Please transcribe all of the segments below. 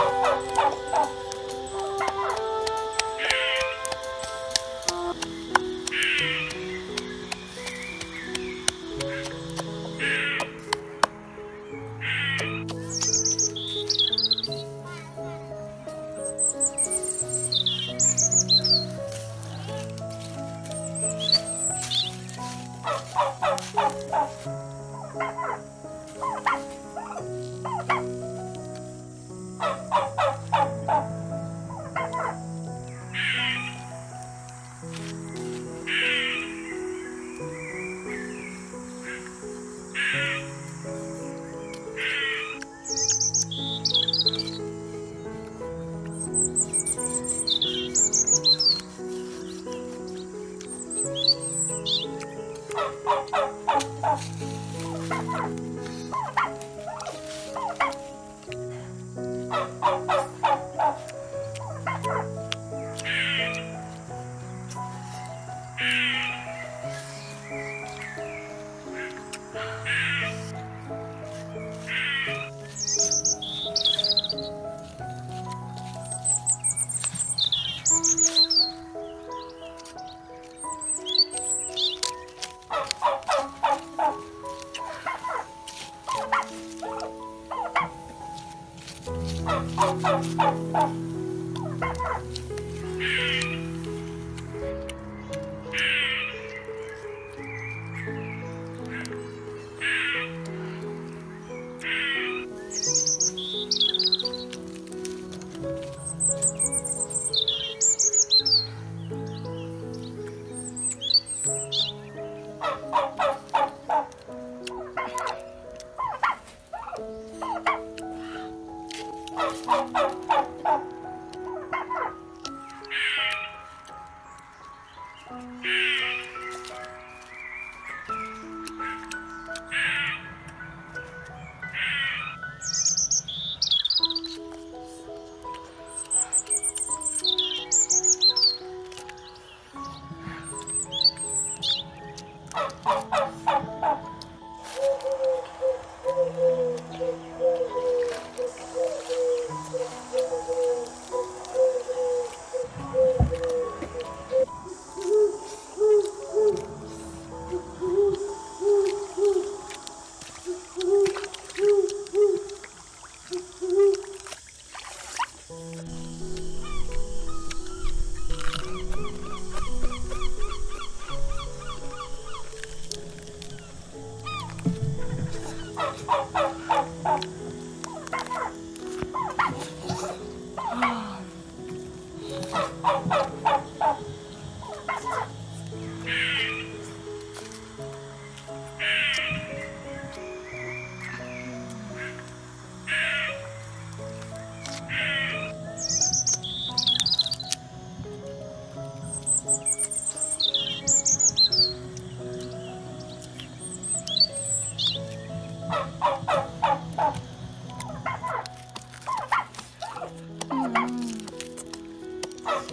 Oh, oh, oh. Mm.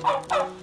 Oh, oh, oh.